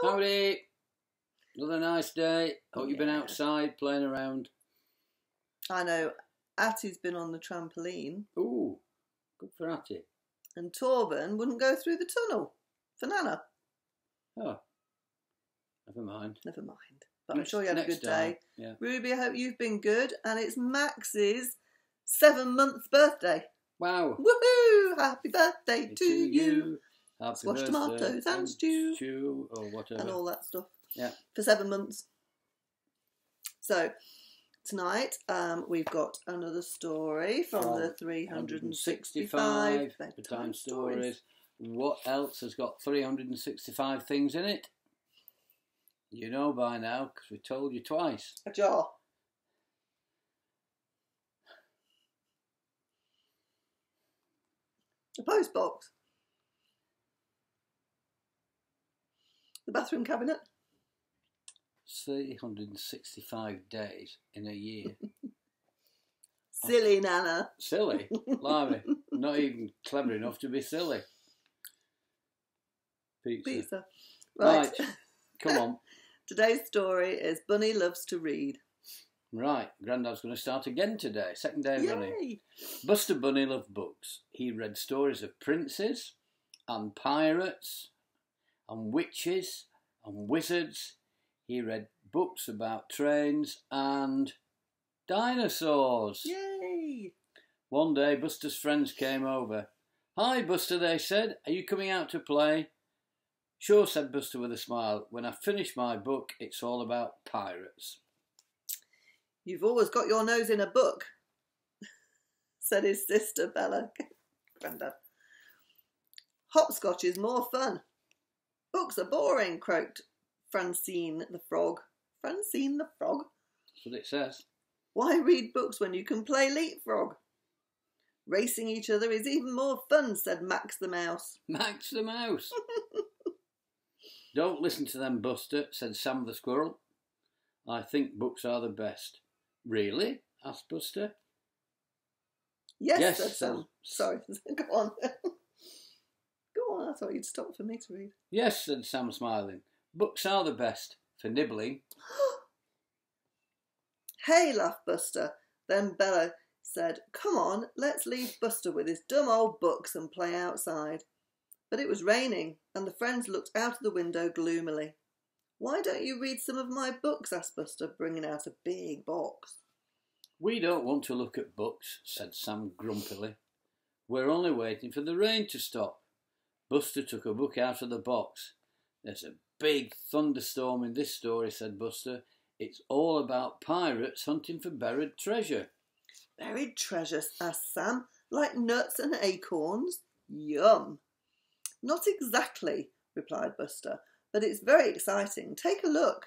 Hello. Howdy. Another nice day. Hope you've been outside playing around. I know Attie's been on the trampoline Ooh, good for Atty. and Torben wouldn't go through the tunnel for Nana. Oh, never mind. Never mind. But I'm sure you had a good time, day. Yeah. Ruby, I hope you've been good. And it's Max's seven month birthday. Wow. Woohoo! Happy birthday to, you. Happy Squash birthday tomatoes and stew. stew or whatever. And all that stuff. Yeah. For seven months. So tonight um, we've got another story from the 365 bedtime bedtime stories. stories. What else has got 365 things in it? You know by now because we told you twice. A jar. A post box. The bathroom cabinet. 365 days in a year. Silly Nana. silly. Blimey. Not even clever enough to be silly. Pizza. Pizza. Right. Right. Come on. Today's story is Bunny Loves to Read. Right. Grandad's going to start again today. Second day of running. Buster Bunny loved books. He read stories of princes and pirates and witches and wizards. He read books about trains and dinosaurs. Yay! One day, Buster's friends came over. Hi, Buster, they said. Are you coming out to play? Sure, said Buster with a smile. When I finish my book, it's all about pirates. You've always got your nose in a book, said his sister Bella. Grandad. Hopscotch is more fun. Books are boring, croaked Francine the frog. Francine the frog? That's what it says. Why read books when you can play leapfrog? Racing each other is even more fun, said Max the mouse. Max the mouse. Don't listen to them, Buster, said Sam the squirrel. I think books are the best. Really? asked Buster. Yes, Yes, said said- Sam. Sorry, go on. Oh, on, I thought you'd stop for me to read. Yes, said Sam, smiling. Books are the best for nibbling. Hey, laughed Buster. Then Bella said, Come on, let's leave Buster with his dumb old books and play outside. But it was raining, and the friends looked out of the window gloomily. Why don't you read some of my books? asked Buster, bringing out a big box. We don't want to look at books, said Sam grumpily. We're only waiting for the rain to stop. Buster took a book out of the box. There's a big thunderstorm in this story, said Buster. It's all about pirates hunting for buried treasure. Buried treasure, asked Sam, like nuts and acorns. Yum. Not exactly, replied Buster, but it's very exciting. Take a look.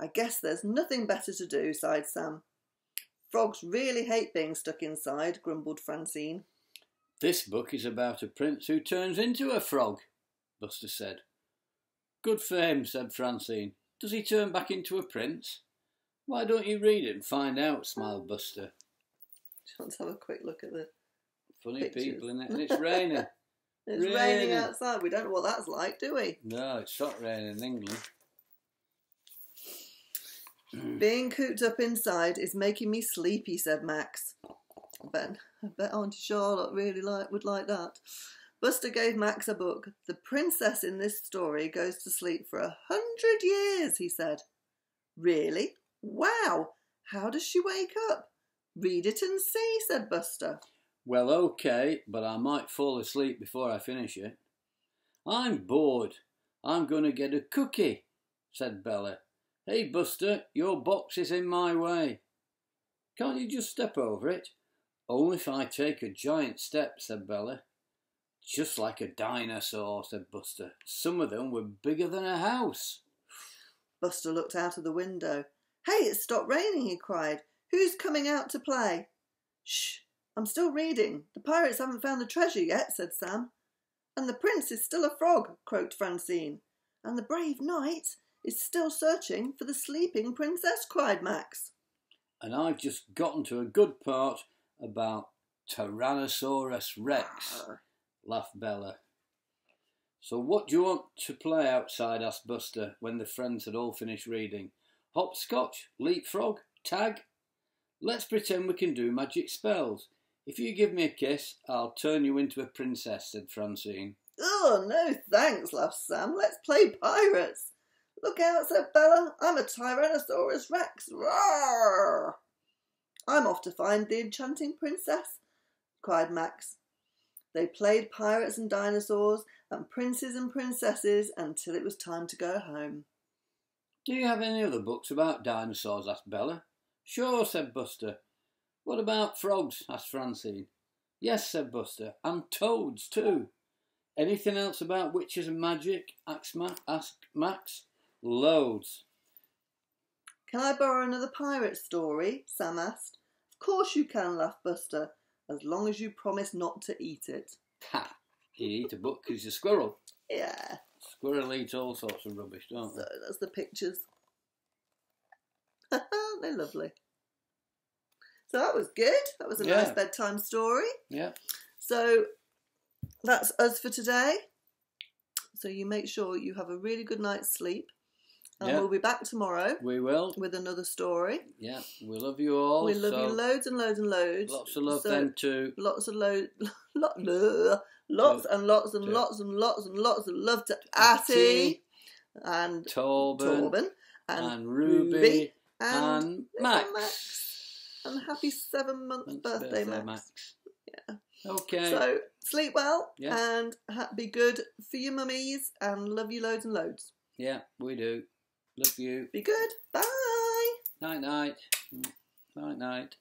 I guess there's nothing better to do, sighed Sam. Frogs really hate being stuck inside, grumbled Francine. This book is about a prince who turns into a frog, Buster said. Good for him, said Francine. Does he turn back into a prince? Why don't you read it and find out, smiled Buster. Let's have a quick look at the. Funny Pictures. people, in it? And it's raining. It's raining Raining. outside. We don't know what that's like, do we? no, it's not raining in England. Being cooped up inside is making me sleepy, said Max. I bet, I bet Auntie Charlotte really like would like that. Buster gave Max a book. The princess in this story goes to sleep for a hundred years, he said. Really? Wow! How does she wake up? Read it and see, said Buster. Well, okay, but I might fall asleep before I finish it. I'm bored. I'm going to get a cookie, said Bella. Hey, Buster, your box is in my way. Can't you just step over it? Only if I take a giant step, said Bella. Just like a dinosaur, said Buster. Some of them were bigger than a house. Buster looked out of the window. Hey, it's stopped raining, he cried. Who's coming out to play? Shh, I'm still reading. The pirates haven't found the treasure yet, said Sam. And the prince is still a frog, croaked Francine. And the brave knight is still searching for the sleeping princess, cried Max. And I've just gotten to a good part about Tyrannosaurus Rex, laughed Bella. So, what do you want to play outside? asked Buster when the friends had all finished reading. Hopscotch? Leapfrog? Tag? Let's pretend we can do magic spells. If you give me a kiss, I'll turn you into a princess, said Francine. Oh, no thanks, laughed Sam. Let's play pirates. Look out, said Bella. I'm a Tyrannosaurus Rex. Roar! I'm off to find the enchanting princess, cried Max. They played pirates and dinosaurs and princes and princesses until it was time to go home. Do you have any other books about dinosaurs? asked Bella. Sure, said Buster. What about frogs? asked Francine. Yes, said Buster, and toads too. Anything else about witches and magic? asked, Max. Loads. Can I borrow another pirate story? Sam asked. Of course you can, laughed Buster, as long as you promise not to eat it. Ha! You eat a book because you're a squirrel. Yeah. Squirrel eats all sorts of rubbish, don't they? So that's the pictures. They're lovely. So that was good. That was a yeah. nice bedtime story. Yeah. So that's us for today. So you make sure you have a really good night's sleep. And yeah. we'll be back tomorrow. We will. With another story. Yeah. We love you all. We love so you loads and loads and loads. Lots of love so then too. Lots of loads. Lot, lots and lots and lots and lots and lots of love to Atty and Torben, Torben and, and Ruby, Ruby and, and Max. Max. And happy seven month birthday, birthday, Max. Max. Yeah. Okay. So sleep well yeah. and be good for your mummies and love you loads and loads. Yeah, we do. Love you. Be good. Bye. Night night. Night night.